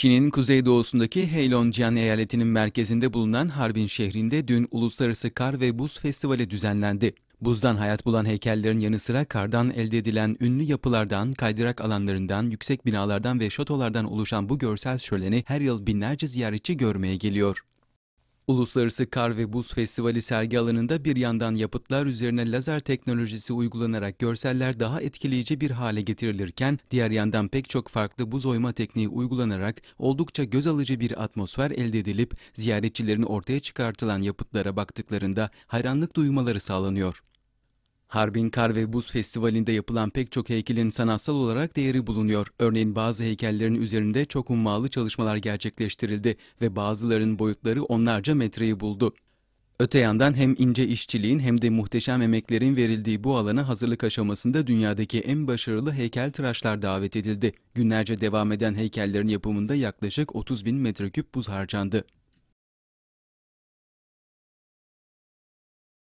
Çin'in kuzeydoğusundaki Heilongjiang eyaletinin merkezinde bulunan Harbin şehrinde dün Uluslararası Kar ve Buz Festivali düzenlendi. Buzdan hayat bulan heykellerin yanı sıra kardan elde edilen ünlü yapılardan, kaydırak alanlarından, yüksek binalardan ve şatolardan oluşan bu görsel şöleni her yıl binlerce ziyaretçi görmeye geliyor. Uluslararası Kar ve Buz Festivali sergi alanında bir yandan yapıtlar üzerine lazer teknolojisi uygulanarak görseller daha etkileyici bir hale getirilirken, diğer yandan pek çok farklı buz oyma tekniği uygulanarak oldukça göz alıcı bir atmosfer elde edilip ziyaretçilerin ortaya çıkartılan yapıtlara baktıklarında hayranlık duymaları sağlanıyor. Harbin Kar ve Buz Festivali'nde yapılan pek çok heykelin sanatsal olarak değeri bulunuyor. Örneğin bazı heykellerin üzerinde çok hummalı çalışmalar gerçekleştirildi ve bazılarının boyutları onlarca metreyi buldu. Öte yandan hem ince işçiliğin hem de muhteşem emeklerin verildiği bu alana hazırlık aşamasında dünyadaki en başarılı heykeltıraşlar davet edildi. Günlerce devam eden heykellerin yapımında yaklaşık 30 bin metreküp buz harcandı.